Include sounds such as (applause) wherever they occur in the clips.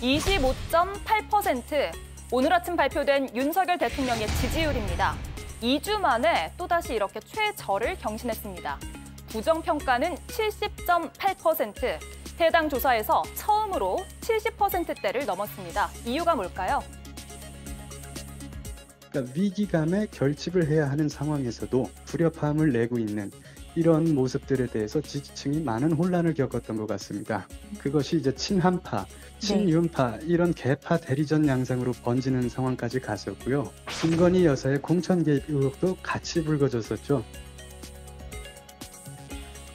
25.8%. 오늘 아침 발표된 윤석열 대통령의 지지율입니다. 2주 만에 또다시 이렇게 최저를 경신했습니다. 부정평가는 70.8%. 해당 조사에서 처음으로 70%대를 넘었습니다. 이유가 뭘까요? 그러니까 위기감에 결집을 해야 하는 상황에서도 불협화음을 내고 있는 이런 모습들에 대해서 지지층이 많은 혼란을 겪었던 것 같습니다. 그것이 이제 친한파, 친윤파 이런 개파 대리전 양상으로 번지는 상황까지 갔었고요. 김건희 여사의 공천 개입 의혹도 같이 불거졌었죠.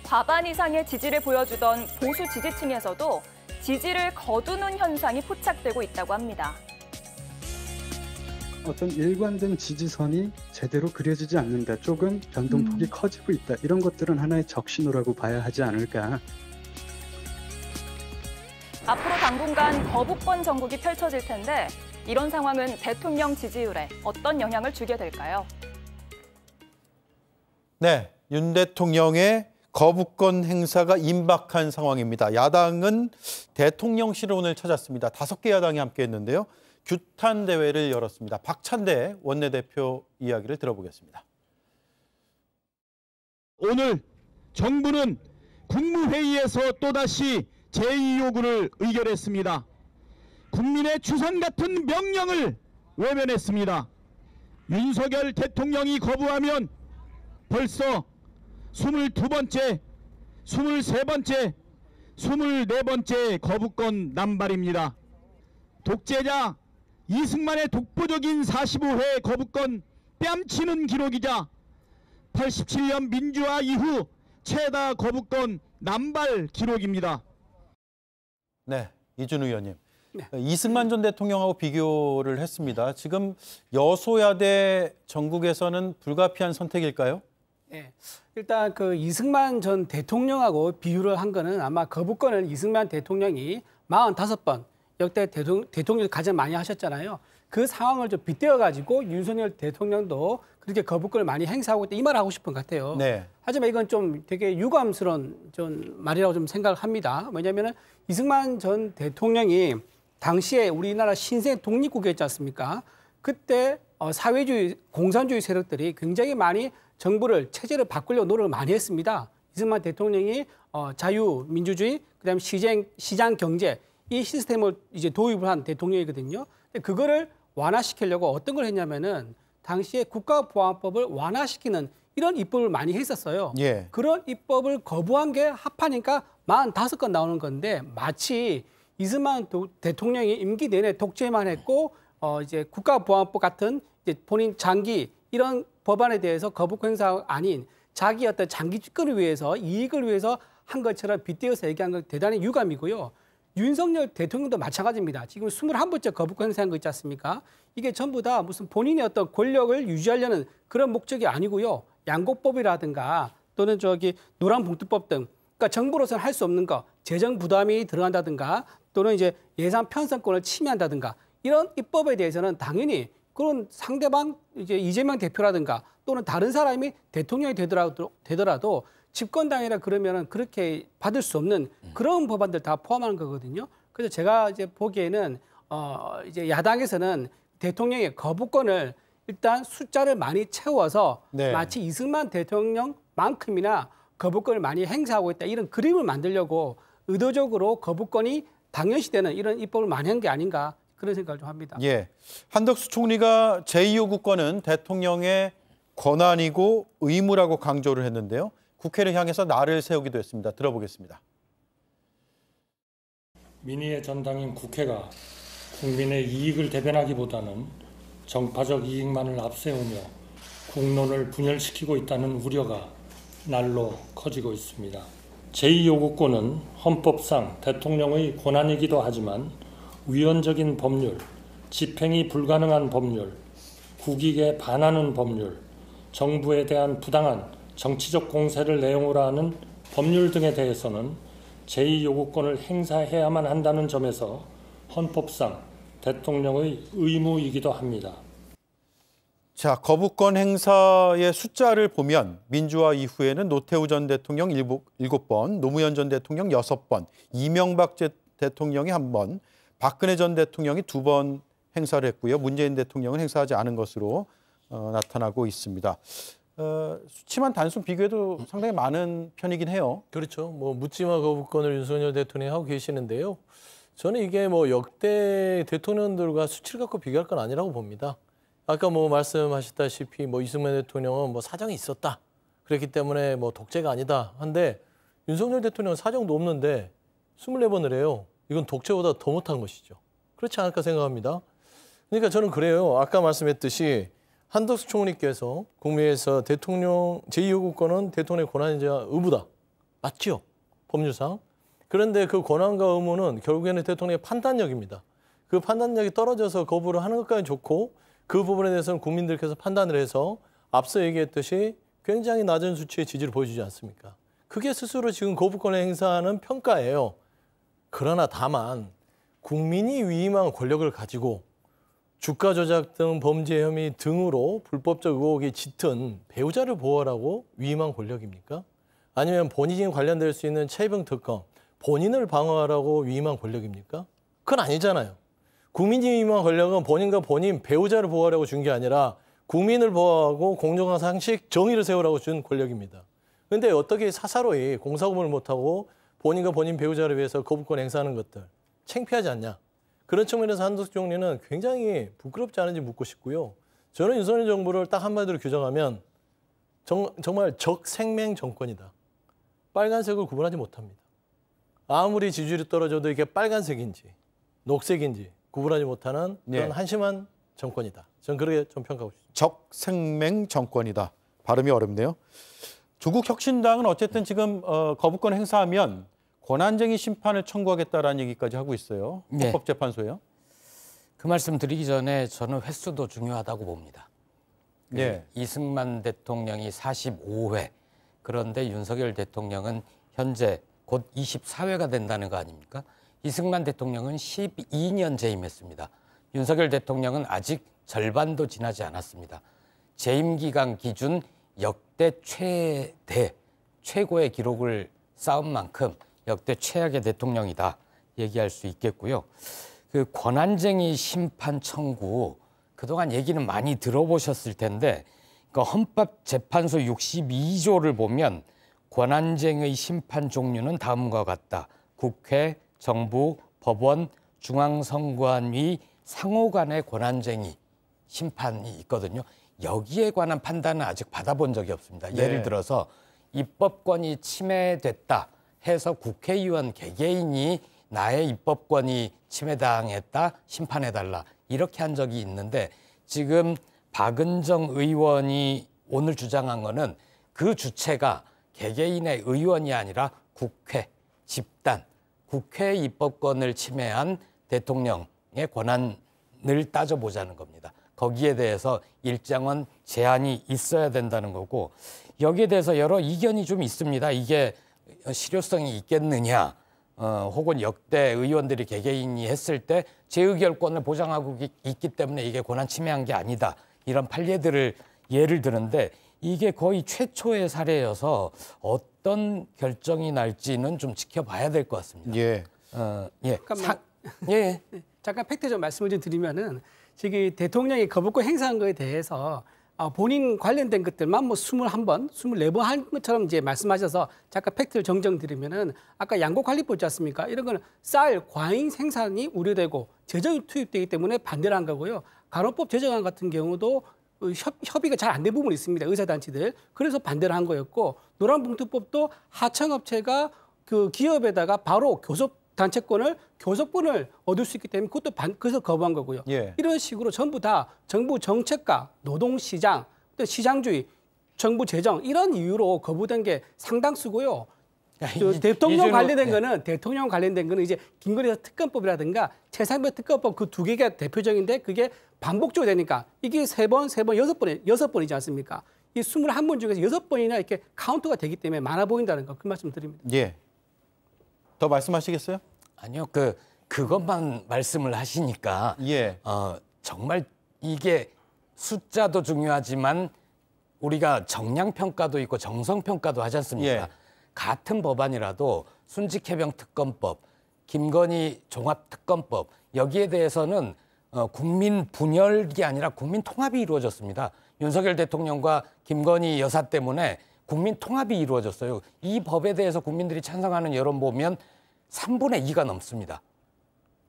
과반 이상의 지지를 보여주던 보수 지지층에서도 지지를 거두는 현상이 포착되고 있다고 합니다. 어떤 일관된 지지선이 제대로 그려지지 않는다. 조금 변동폭이 음. 커지고 있다. 이런 것들은 하나의 적신호라고 봐야 하지 않을까. 앞으로 당분간 거부권 전국이 펼쳐질 텐데 이런 상황은 대통령 지지율에 어떤 영향을 주게 될까요? 네, 윤 대통령의 거부권 행사가 임박한 상황입니다. 야당은 대통령실을 오늘 찾았습니다. 다섯 개 야당이 함께했는데요. 규탄 대회를 열었습니다. 박찬대 원내대표 이야기를 들어보겠습니다. 오늘 정부는 국무회의에서 또다시 제2 요구를 의결했습니다. 국민의 주선 같은 명령을 외면했습니다. 윤석열 대통령이 거부하면 벌써 22번째, 23번째, 24번째 거부권 남발입니다. 독재자 이승만의 독보적인 45회 거부권 뺨치는 기록이자 87년 민주화 이후 최다 거부권 남발 기록입니다. 네, 이준 의원님. 네. 이승만 전 대통령하고 비교를 했습니다. 지금 여소야대 전국에서는 불가피한 선택일까요? 네. 일단 그 이승만 전 대통령하고 비유를 한 거는 아마 거부권을 이승만 대통령이 45번 역대 대통령, 대통령이 가장 많이 하셨잖아요. 그 상황을 좀 빗대어 가지고 윤석열 대통령도 그렇게 거부권을 많이 행사하고 있다 이 말을 하고 싶은 것 같아요. 네. 하지만 이건 좀 되게 유감스러운 좀 말이라고 좀 생각을 합니다. 왜냐하면 이승만 전 대통령이 당시에 우리나라 신생 독립국이었지 않습니까? 그때 어, 사회주의, 공산주의 세력들이 굉장히 많이 정부를 체제를 바꾸려고 노력을 많이 했습니다. 이승만 대통령이 어, 자유, 민주주의, 그다음 시장, 시장 경제 이 시스템을 이제 도입을 한 대통령이거든요. 그거를 완화시키려고 어떤 걸 했냐면은 당시에 국가보안법을 완화시키는 이런 입법을 많이 했었어요. 예. 그런 입법을 거부한 게 합하니까 45건 나오는 건데 마치 이승만 대통령이 임기 내내 독재만 했고 어 이제 국가보안법 같은 이제 본인 장기 이런 법안에 대해서 거부권 행사 아닌 자기 어떤 장기 집권을 위해서 이익을 위해서 한 것처럼 빗대어서 얘기한 건 대단히 유감이고요. 윤석열 대통령도 마찬가지입니다. 지금 21번째 거부권 행사한 거 있지 않습니까? 이게 전부 다 무슨 본인의 어떤 권력을 유지하려는 그런 목적이 아니고요. 양곡법이라든가 또는 저기 노란봉투법 등 그러니까 정부로서는 할 수 없는 거 재정 부담이 들어간다든가 또는 이제 예산 편성권을 침해한다든가 이런 입법에 대해서는 당연히 그런 상대방 이제 이재명 대표라든가 또는 다른 사람이 대통령이 되더라도 되더라도 집권당이라 그러면은 그렇게 받을 수 없는 그런 법안들 다 포함하는 거거든요. 그래서 제가 이제 보기에는 어 이제 야당에서는 대통령의 거부권을 일단 숫자를 많이 채워서 네. 마치 이승만 대통령만큼이나 거부권을 많이 행사하고 있다 이런 그림을 만들려고 의도적으로 거부권이 당연시되는 이런 입법을 많이 한 게 아닌가 그런 생각을 좀 합니다. 예, 한덕수 총리가 제2요구권은 대통령의 권한이고 의무라고 강조를 했는데요. 국회를 향해서 나를 세우기도 했습니다. 들어보겠습니다. 민의의 전당인 국회가 국민의 이익을 대변하기보다는 정파적 이익만을 앞세우며 국론을 분열시키고 있다는 우려가 날로 커지고 있습니다. 제2요구권은 헌법상 대통령의 권한이기도 하지만 위헌적인 법률, 집행이 불가능한 법률, 국익에 반하는 법률, 정부에 대한 부당한 정치적 공세를 내용으로 하는 법률 등에 대해서는 제2 요구권을 행사해야만 한다는 점에서 헌법상 대통령의 의무이기도 합니다. 자, 거부권 행사의 숫자를 보면 민주화 이후에는 노태우 전 대통령 7번, 노무현 전 대통령 6번, 이명박 대통령이 한 번, 박근혜 전 대통령이 두번 행사를 했고요. 문재인 대통령은 행사하지 않은 것으로 어, 나타나고 있습니다. 어, 수치만 단순 비교해도 상당히 많은 편이긴 해요. 그렇죠. 뭐 묻지마 거부권을 윤석열 대통령이 하고 계시는데요. 저는 이게 뭐 역대 대통령들과 수치를 갖고 비교할 건 아니라고 봅니다. 아까 뭐 말씀하셨다시피 뭐 이승만 대통령은 뭐 사정이 있었다. 그렇기 때문에 뭐 독재가 아니다. 한데 윤석열 대통령은 사정도 없는데 24번을 해요. 이건 독재보다 더 못한 것이죠. 그렇지 않을까 생각합니다. 그러니까 저는 그래요. 아까 말씀했듯이 한덕수 총리께서 국무회에서 대통령 제2요구권은 대통령의 권한이자 의무다. 맞지요? 법률상. 그런데 그 권한과 의무는 결국에는 대통령의 판단력입니다. 그 판단력이 떨어져서 거부를 하는 것까지 좋고 그 부분에 대해서는 국민들께서 판단을 해서 앞서 얘기했듯이 굉장히 낮은 수치의 지지를 보여주지 않습니까? 그게 스스로 지금 거부권을 행사하는 평가예요. 그러나 다만 국민이 위임한 권력을 가지고 주가 조작 등 범죄 혐의 등으로 불법적 의혹이 짙은 배우자를 보호하라고 위임한 권력입니까? 아니면 본인이 관련될 수 있는 최병 특검, 본인을 방어하라고 위임한 권력입니까? 그건 아니잖아요. 국민이 위임한 권력은 본인과 본인 배우자를 보호하려고 준 게 아니라 국민을 보호하고 공정한 상식, 정의를 세우라고 준 권력입니다. 근데 어떻게 사사로이 공사구분을 못하고 본인과 본인 배우자를 위해서 거부권 행사하는 것들 창피하지 않냐? 그런 측면에서 한덕수 총리는 굉장히 부끄럽지 않은지 묻고 싶고요. 저는 윤석열 정부를 딱 한마디로 규정하면 정, 정말 적생맹 정권이다. 빨간색을 구분하지 못합니다. 아무리 지지율이 떨어져도 이게 빨간색인지 녹색인지 구분하지 못하는 그런 네. 한심한 정권이다. 저는 그렇게 좀 평가하고 싶습니다. 적생맹 정권이다. 발음이 어렵네요. 조국 혁신당은 어쨌든 지금 어, 거부권 행사하면 권한쟁의 심판을 청구하겠다라는 얘기까지 하고 있어요. 네. 헌법재판소요. 그 말씀 드리기 전에 저는 횟수도 중요하다고 봅니다. 그 네. 이승만 대통령이 45회 그런데 윤석열 대통령은 현재 곧 24회가 된다는 거 아닙니까? 이승만 대통령은 12년 재임했습니다. 윤석열 대통령은 아직 절반도 지나지 않았습니다. 재임 기간 기준 역대 최대 최고의 기록을 쌓은 만큼 역대 최악의 대통령이다 얘기할 수 있겠고요. 그 권한쟁의 심판 청구 그동안 얘기는 많이 들어보셨을 텐데 그 헌법재판소 62조를 보면 권한쟁의 심판 종류는 다음과 같다. 국회, 정부, 법원, 중앙선관위 상호 간의 권한쟁의 심판이 있거든요. 여기에 관한 판단은 아직 받아본 적이 없습니다. 네. 예를 들어서 입법권이 침해됐다 해서 국회의원 개개인이 나의 입법권이 침해당했다 심판해달라 이렇게 한 적이 있는데 지금 박은정 의원이 오늘 주장한 거는 그 주체가 개개인의 의원이 아니라 국회 집단 국회의 입법권을 침해한 대통령의 권한을 따져보자는 겁니다. 거기에 대해서 일정한 제한이 있어야 된다는 거고 여기에 대해서 여러 이견이 좀 있습니다. 이게 실효성이 있겠느냐, 어, 혹은 역대 의원들이 개개인이 했을 때 제의결권을 보장하고 기- 있기 때문에 이게 권한 침해한 게 아니다. 이런 판례들을 예를 드는데 이게 거의 최초의 사례여서 어떤 결정이 날지는 좀 지켜봐야 될 것 같습니다. 예. 어, 예. 잠깐만. 예. 잠깐 팩트 좀 말씀을 좀 드리면은 지금 대통령이 거부권 행사한 거에 대해서 어, 본인 관련된 것들만 뭐 21번, 24번 한 것처럼 이제 말씀하셔서 잠깐 팩트를 정정 드리면은 아까 양곡관리법 있지 않습니까? 이런 거는 쌀, 과잉 생산이 우려되고 재정이 투입되기 때문에 반대를 한 거고요. 간호법 제정안 같은 경우도 어, 협, 협의가 잘 안 된 부분이 있습니다. 의사단체들. 그래서 반대를 한 거였고 노란봉투법도 하청업체가 그 기업에다가 바로 교섭 단체권을 교섭권을 얻을 수 있기 때문에 그것도 반, 그래서 거부한 거고요. 예. 이런 식으로 전부 다 정부 정책과 노동시장, 또 시장주의, 정부 재정 이런 이유로 거부된 게 상당수고요. 그 이- 대통령 관련된 네. 거는 대통령 관련된 거는 이제 김건희 특검법이라든가 최상병 특검법 그 두 개가 대표적인데 그게 반복적으로 되니까 이게 세 번, 세 번, 여섯 번에 여섯 번이지 않습니까? 이 21번 중에서 여섯 번이나 이렇게 카운트가 되기 때문에 많아 보인다는 거 그 말씀 드립니다. 예. 더 말씀하시겠어요? 아니요. 그 그것만 말씀을 하시니까 예. 어, 정말 이게 숫자도 중요하지만 우리가 정량 평가도 있고 정성 평가도 하지 않습니까? 예. 같은 법안이라도 순직해병 특검법 김건희 종합 특검법 여기에 대해서는 어, 국민 분열이 아니라 국민 통합이 이루어졌습니다. 윤석열 대통령과 김건희 여사 때문에 국민 통합이 이루어졌어요. 이 법에 대해서 국민들이 찬성하는 여론 보면 3분의 2가 넘습니다.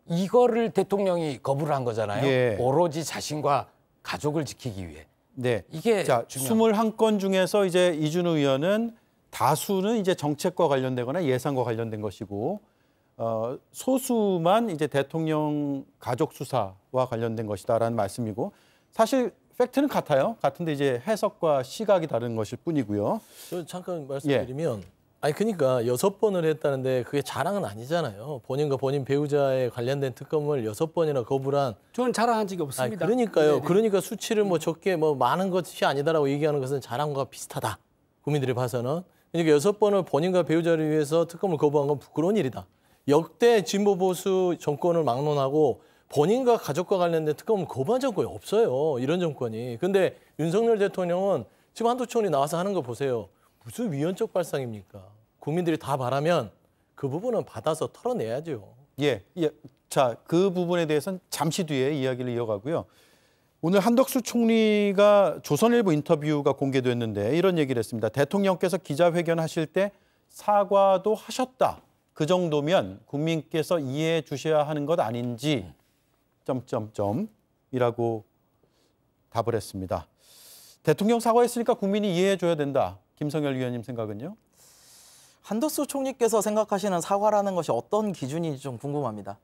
이거를 대통령이 거부를 한 거잖아요. 예. 오로지 자신과 가족을 지키기 위해. 네. 이게 자, 중요한 21건 중에서 이제 이준우 의원은 다수는 이제 정책과 관련되거나 예산과 관련된 것이고 어, 소수만 이제 대통령 가족 수사와 관련된 것이다라는 말씀이고 사실 팩트는 같아요. 같은데 이제 해석과 시각이 다른 것일 뿐이고요. 저 잠깐 말씀드리면 아니 그러니까 여섯 번을 했다는데 그게 자랑은 아니잖아요. 본인과 본인 배우자에 관련된 특검을 여섯 번이나 거부를 한 저는 자랑한 적이 아니, 없습니다. 그러니까요. 네네. 그러니까 수치를 뭐 적게 뭐 많은 것이 아니다라고 얘기하는 것은 자랑과 비슷하다. 국민들이 봐서는. 그러니까 여섯 번을 본인과 배우자를 위해서 특검을 거부한 건 부끄러운 일이다. 역대 진보 보수 정권을 막론하고 본인과 가족과 관련된 특검을 거부한 정권이 없어요. 이런 정권이. 근데 윤석열 대통령은 지금 한도총리 나와서 하는 거 보세요. 무슨 위헌적 발상입니까? 국민들이 다 바라면 그 부분은 받아서 털어내야죠. 예, 예. 자, 그 부분에 대해서는 잠시 뒤에 이야기를 이어가고요. 오늘 한덕수 총리가 조선일보 인터뷰가 공개됐는데 이런 얘기를 했습니다. 대통령께서 기자회견 하실 때 사과도 하셨다. 그 정도면 국민께서 이해해 주셔야 하는 것 아닌지 점점점이라고 답을 했습니다. 대통령 사과했으니까 국민이 이해해 줘야 된다. 김성열 위원님 생각은요? 한덕수 총리께서 생각하시는 사과라는 것이 어떤 기준인지 좀 궁금합니다.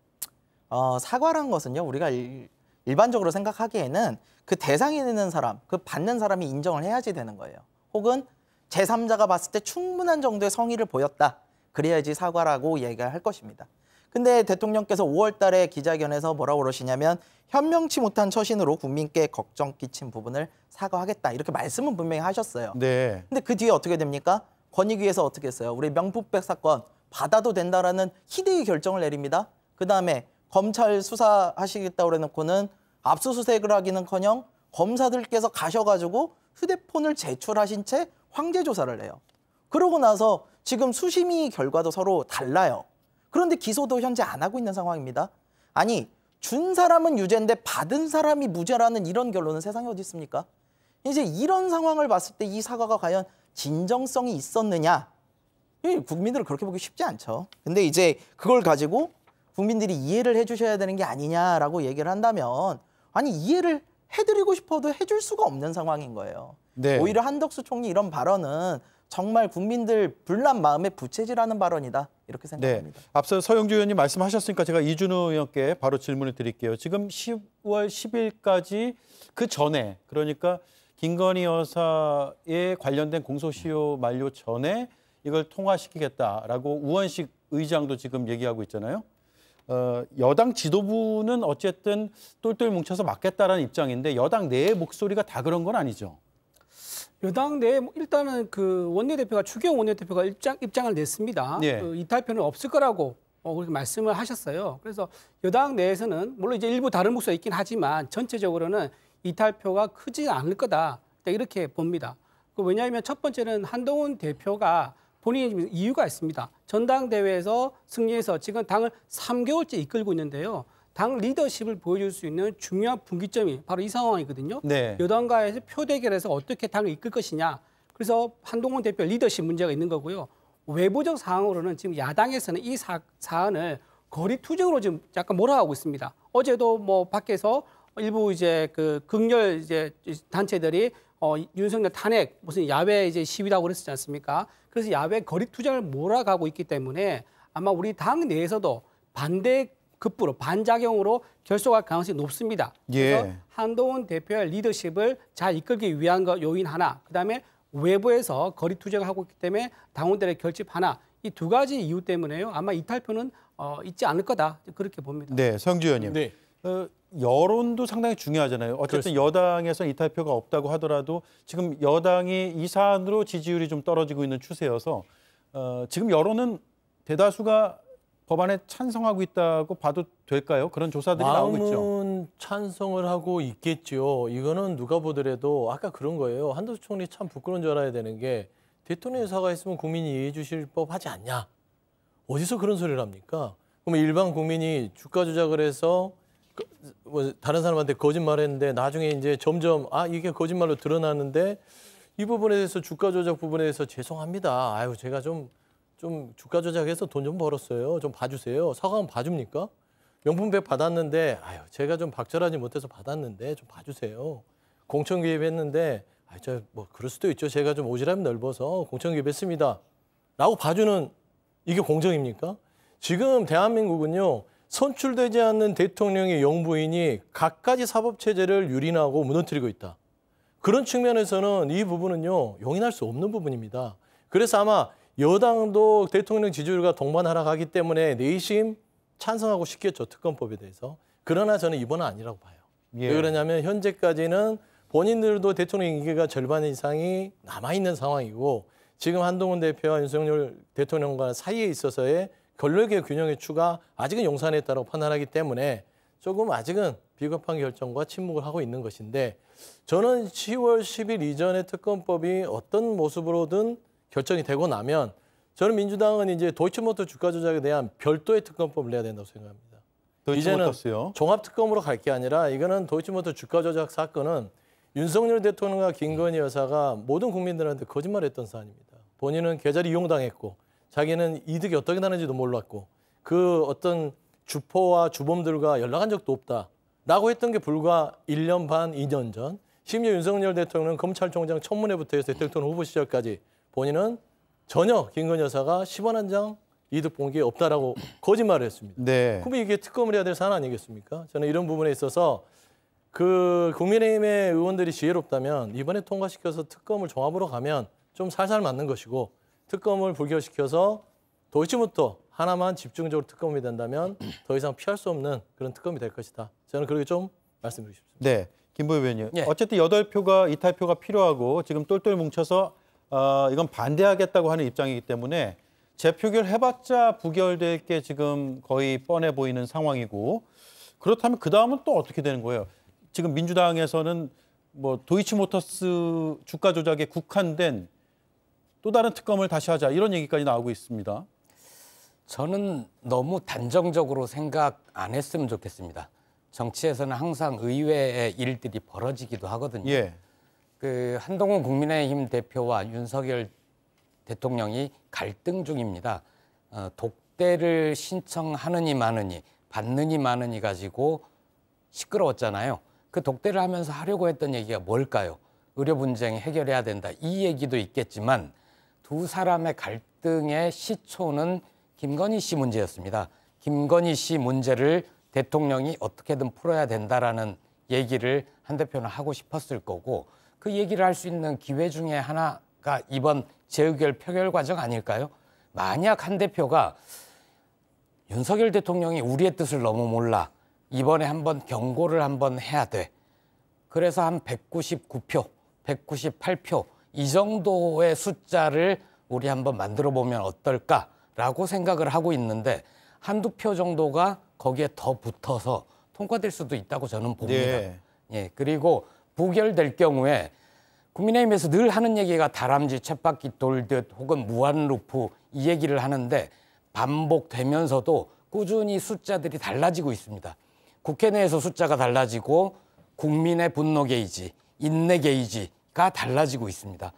어, 사과란 것은요, 우리가 일, 일반적으로 생각하기에는 그 대상이 되는 사람, 그 받는 사람이 인정을 해야지 되는 거예요. 혹은 제3자가 봤을 때 충분한 정도의 성의를 보였다. 그래야지 사과라고 얘기할 것입니다. 근데 대통령께서 5월 달에 기자회견에서 뭐라고 그러시냐면 현명치 못한 처신으로 국민께 걱정 끼친 부분을 사과하겠다. 이렇게 말씀은 분명히 하셨어요. 네. 근데 그 뒤에 어떻게 됩니까? 권익위에서 어떻게 했어요? 우리 명품백 사건 받아도 된다라는 희대의 결정을 내립니다. 그 다음에 검찰 수사하시겠다고 그래놓고는 압수수색을 하기는커녕 검사들께서 가셔가지고 휴대폰을 제출하신 채 황제 조사를 해요. 그러고 나서 지금 수심이 결과도 서로 달라요. 그런데 기소도 현재 안 하고 있는 상황입니다. 아니 준 사람은 유죄인데 받은 사람이 무죄라는 이런 결론은 세상에 어디 있습니까? 이제 이런 상황을 봤을 때 이 사과가 과연 진정성이 있었느냐? 이 국민들은 그렇게 보기 쉽지 않죠. 근데 이제 그걸 가지고 국민들이 이해를 해주셔야 되는 게 아니냐라고 얘기를 한다면 아니 이해를 해드리고 싶어도 해줄 수가 없는 상황인 거예요. 네. 오히려 한덕수 총리 이런 발언은 정말 국민들 불난 마음에 부채질하는 발언이다 이렇게 네. 생각합니다. 앞서 서영주 의원님 말씀하셨으니까 제가 이준우 의원께 바로 질문을 드릴게요. 지금 10월 10일까지 그 전에 그러니까 김건희 여사에 관련된 공소시효 만료 전에 이걸 통과시키겠다라고 우원식 의장도 지금 얘기하고 있잖아요. 어, 여당 지도부는 어쨌든 똘똘 뭉쳐서 막겠다라는 입장인데 여당 내의 목소리가 다 그런 건 아니죠. 여당 내에 뭐 일단은 그 원내대표가 추경 원내대표가 입장 입장을 냈습니다. 예. 그 이탈표는 없을 거라고 어, 그렇게 말씀을 하셨어요. 그래서 여당 내에서는 물론 이제 일부 다른 목소리가 있긴 하지만 전체적으로는 이탈표가 크지 않을 거다 이렇게 봅니다. 그 왜냐하면 첫 번째는 한동훈 대표가 본인이 이유가 있습니다. 전당대회에서 승리해서 지금 당을 3개월째 이끌고 있는데요. 당 리더십을 보여줄 수 있는 중요한 분기점이 바로 이 상황이거든요. 네. 여당과의 표 대결에서 어떻게 당을 이끌 것이냐. 그래서 한동훈 대표 리더십 문제가 있는 거고요. 외부적 상황으로는 지금 야당에서는 이 사, 사안을 거리 투쟁으로 지금 약간 몰아가고 있습니다. 어제도 뭐 밖에서 일부 이제 그 극렬 이제 단체들이 어, 윤석열 탄핵 무슨 야외 이제 시위라고 그랬었지 않습니까? 그래서 야외 거리 투쟁을 몰아가고 있기 때문에 아마 우리 당 내에서도 반대 급부로 반작용으로 결속할 가능성이 높습니다. 그래서 예. 한동훈 대표의 리더십을 잘 이끌기 위한 거 요인 하나, 그다음에 외부에서 거리 투쟁을 하고 있기 때문에 당원들의 결집 하나, 이 두 가지 이유 때문에요. 아마 이탈표는 어, 있지 않을 거다 그렇게 봅니다. 네, 성주 의원님. 네. 어, 여론도 상당히 중요하잖아요. 어쨌든 여당에서 이탈표가 없다고 하더라도 지금 여당이 이 사안으로 지지율이 좀 떨어지고 있는 추세여서 어, 지금 여론은 대다수가 법안에 찬성하고 있다고 봐도 될까요? 그런 조사들이 나오고 있죠. 찬성을 하고 있겠죠. 이거는 누가 보더라도 아까 그런 거예요. 한덕수 총리 참 부끄러운 줄 알아야 되는 게 대통령이 사과했으면 국민이 이해해 주실 법하지 않냐. 어디서 그런 소리를 합니까? 그럼 일반 국민이 주가 조작을 해서 그- 뭐 다른 사람한테 거짓말했는데 나중에 이제 점점 아 이게 거짓말로 드러나는데 이 부분에 대해서 주가 조작 부분에 대해서 죄송합니다. 아유 제가 좀 좀 주가 조작해서 돈 좀 벌었어요. 좀 봐주세요. 사과하면 봐줍니까? 명품백 받았는데 아유 제가 좀 박절하지 못해서 받았는데 좀 봐주세요. 공천 개입했는데 아 저뭐 그럴 수도 있죠. 제가 좀 오지랖이 넓어서 공천 개입했습니다. 라고 봐주는 이게 공정입니까? 지금 대한민국은요 선출되지 않는 대통령의 영부인이 갖가지 사법 체제를 유린하고 무너뜨리고 있다. 그런 측면에서는 이 부분은요 용인할 수 없는 부분입니다. 그래서 아마 여당도 대통령 지지율과 동반 하락하기 때문에 내심 찬성하고 싶겠죠 특검법에 대해서. 그러나 저는 이번은 아니라고 봐요. 예. 왜 그러냐면 현재까지는 본인들도 대통령 임기가 절반 이상이 남아 있는 상황이고 지금 한동훈 대표와 윤석열 대통령과 사이에 있어서의 권력의 균형의 추가 아직은 용산했다고 판단하기 때문에 조금 아직은 비겁한 결정과 침묵을 하고 있는 것인데 저는 10월 10일 이전의 특검법이 어떤 모습으로든 결정이 되고 나면 저는 민주당은 이제 도이치모터 주가 조작에 대한 별도의 특검법을 내야 된다고 생각합니다. 이제는. 종합 특검으로 갈 게 아니라 이거는 도이치모터 주가 조작 사건은 윤석열 대통령과 김건희 여사가 모든 국민들한테 거짓말했던 사안입니다. 본인은 계좌를 이용당했고 자기는 이득이 어떻게 나는지도 몰랐고 그 어떤 주포와 주범들과 연락한 적도 없다라고 했던 게 불과 1년 반, 2년 전. 심지어 윤석열 대통령은 검찰총장 청문회부터 해서 대통령 후보 시절까지 본인은 전혀 김건희 여사가 10원 한 장 이득 본 게 없다라고 (clears throat) 거짓말을 했습니다. 네. 그럼 이게 특검을 해야 될 사안 아니겠습니까? 저는 이런 부분에 있어서 그 국민의힘의 의원들이 지혜롭다면 이번에 통과시켜서 특검을 종합으로 가면 좀 살살 맞는 것이고 특검을 불결시켜서 도이치부터 하나만 집중적으로 특검이 된다면 (clears throat) 더 이상 피할 수 없는 그런 특검이 될 것이다. 저는 그렇게 좀 말씀드리고 싶습니다. 네. 김보희 의원님. 예. 어쨌든 여덟 표가 이탈표가 필요하고 지금 똘똘 뭉쳐서 어, 이건 반대하겠다고 하는 입장이기 때문에 재표결 해봤자 부결될 게 지금 거의 뻔해 보이는 상황이고 그렇다면 그 다음은 또 어떻게 되는 거예요? 지금 민주당에서는 뭐 도이치모터스 주가 조작에 국한된 또 다른 특검을 다시 하자 이런 얘기까지 나오고 있습니다. 저는 너무 단정적으로 생각 안 했으면 좋겠습니다. 정치에서는 항상 의외의 일들이 벌어지기도 하거든요. 예. 그 한동훈 국민의힘 대표와 윤석열 대통령이 갈등 중입니다. 어, 독대를 신청하느니 마느니 받느니 마느니 가지고 시끄러웠잖아요. 그 독대를 하면서 하려고 했던 얘기가 뭘까요? 의료 분쟁 해결해야 된다. 이 얘기도 있겠지만 두 사람의 갈등의 시초는 김건희 씨 문제였습니다. 김건희 씨 문제를 대통령이 어떻게든 풀어야 된다라는 얘기를 한 대표는 하고 싶었을 거고 그 얘기를 할 수 있는 기회 중에 하나가 이번 재의결 표결 과정 아닐까요? 만약 한 대표가 윤석열 대통령이 우리의 뜻을 너무 몰라 이번에 한번 경고를 한번 해야 돼. 그래서 한 199표, 198표 이 정도의 숫자를 우리 한번 만들어 보면 어떨까라고 생각을 하고 있는데 한두 표 정도가 거기에 더 붙어서 통과될 수도 있다고 저는 봅니다. 예. 예, 그리고 부결될 경우에 국민의힘에서 늘 하는 얘기가 다람쥐 쳇바퀴 돌듯 혹은 무한 루프 이 얘기를 하는데 반복되면서도 꾸준히 숫자들이 달라지고 있습니다. 국회 내에서 숫자가 달라지고 국민의 분노 게이지, 인내 게이지가 달라지고 있습니다.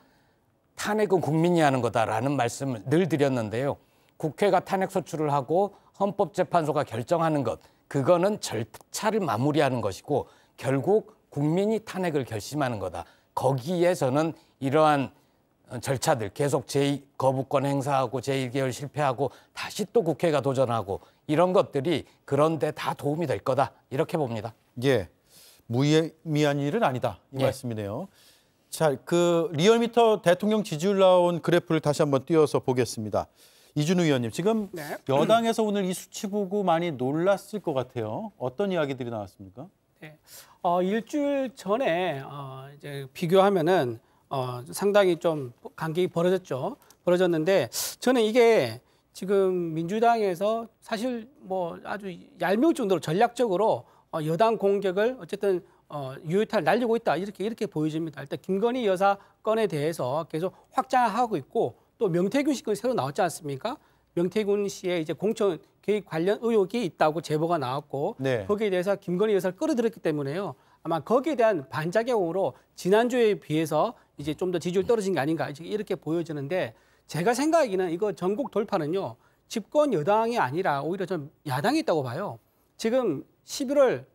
탄핵은 국민이 하는 거다라는 말씀을 늘 드렸는데요. 국회가 탄핵 소추를 하고 헌법재판소가 결정하는 것, 그거는 절차를 마무리하는 것이고 결국 국민이 탄핵을 결심하는 거다. 거기에 저는 이러한 절차들 계속 제2 거부권 행사하고 제1개월 실패하고 다시 또 국회가 도전하고 이런 것들이 그런데 다 도움이 될 거다. 이렇게 봅니다. 예. 무의미한 일은 아니다. 이 예. 말씀이네요. 자, 그 리얼미터 대통령 지지율 나온 그래프를 다시 한번 띄워서 보겠습니다. 이준우 의원님, 지금 네. 여당에서 오늘 이 수치 보고 많이 놀랐을 것 같아요. 어떤 이야기들이 나왔습니까? 네. 어, 일주일 전에 어, 이제 비교하면은 어, 상당히 좀 간격이 벌어졌죠. 벌어졌는데 저는 이게 지금 민주당에서 사실 뭐 아주 얄미울 정도로 전략적으로 어, 여당 공격을 어쨌든 어, 유효타를 날리고 있다 이렇게 이렇게 보여집니다. 일단 김건희 여사 건에 대해서 계속 확장하고 있고 또 명태균 씨 건이 새로 나왔지 않습니까? 명태균 씨의 이제 공천 개입 관련 의혹이 있다고 제보가 나왔고 네. 거기에 대해서 김건희 여사를 끌어들였기 때문에요. 아마 거기에 대한 반작용으로 지난주에 비해서 이제 좀 더 지지율 떨어진 게 아닌가 이렇게 보여지는데 제가 생각하기는 이거 전국 돌파는요 집권 여당이 아니라 오히려 좀 야당이 있다고 봐요. 지금 11월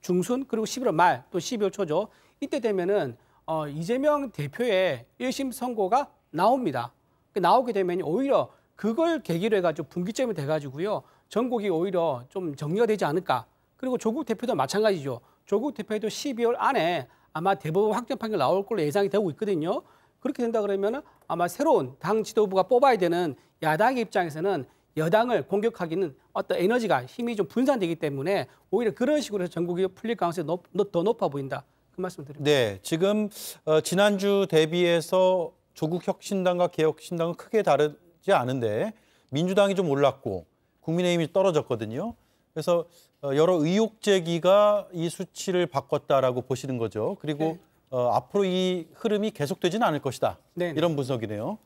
중순 그리고 11월 말 또 12월 초죠. 이때 되면은 어, 이재명 대표의 1심 선고가 나옵니다. 그 나오게 되면 오히려 그걸 계기로 해가지고 분기점이 돼가지고요. 전국이 오히려 좀 정리가 되지 않을까. 그리고 조국 대표도 마찬가지죠. 조국 대표도 12월 안에 아마 대법원 확정 판결 나올 걸로 예상이 되고 있거든요. 그렇게 된다 그러면 아마 새로운 당 지도부가 뽑아야 되는 야당의 입장에서는 여당을 공격하기는 어떤 에너지가 힘이 좀 분산되기 때문에 오히려 그런 식으로 해서 전국이 풀릴 가능성이 높, 높- 더 높아 보인다. 그 말씀 드립니다. 네, 지금 어, 지난주 대비해서 조국 혁신당과 개혁신당은 크게 다 르지 않은데 민주당이 좀 올랐고 국민의힘이 떨어졌거든요. 그래서 어, 여러 의혹 제기가 이 수치를 바꿨다라고 보시는 거죠. 그리고 네. 어, 앞으로 이 흐름이 계속되지는 않을 것이다. 네. 이런 분석이네요.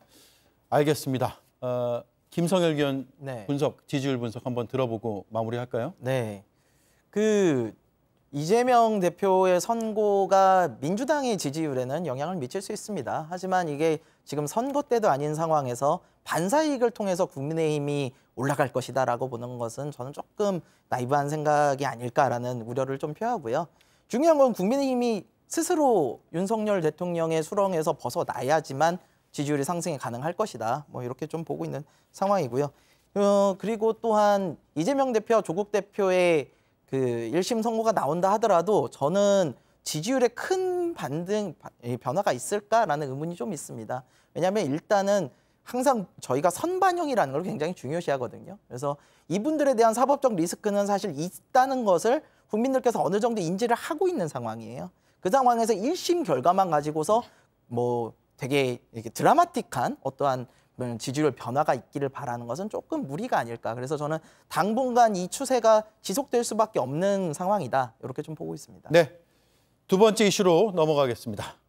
알겠습니다. 어, 김성열 위원 네. 분석, 지지율 분석 한번 들어보고 마무리할까요? 네. 그 이재명 대표의 선고가 민주당의 지지율에는 영향을 미칠 수 있습니다. 하지만 이게 지금 선거 때도 아닌 상황에서 반사이익을 통해서 국민의힘이 올라갈 것이다라고 보는 것은 저는 조금 나이브한 생각이 아닐까라는 우려를 좀 표하고요. 중요한 건 국민의힘이 스스로 윤석열 대통령의 수렁에서 벗어나야지만 지지율이 상승이 가능할 것이다. 뭐 이렇게 좀 보고 있는 상황이고요. 어, 그리고 또한 이재명 대표와 조국 대표의 그 1심 선고가 나온다 하더라도 저는 지지율에 큰 반등 변화가 있을까라는 의문이 좀 있습니다. 왜냐하면 일단은 항상 저희가 선반영이라는 걸 굉장히 중요시하거든요. 그래서 이분들에 대한 사법적 리스크는 사실 있다는 것을 국민들께서 어느 정도 인지를 하고 있는 상황이에요. 그 상황에서 1심 결과만 가지고서 뭐 되게 드라마틱한 어떠한 뭐 지지율 변화가 있기를 바라는 것은 조금 무리가 아닐까. 그래서 저는 당분간 이 추세가 지속될 수밖에 없는 상황이다. 이렇게 좀 보고 있습니다. 네. 두 번째 이슈로 넘어가겠습니다.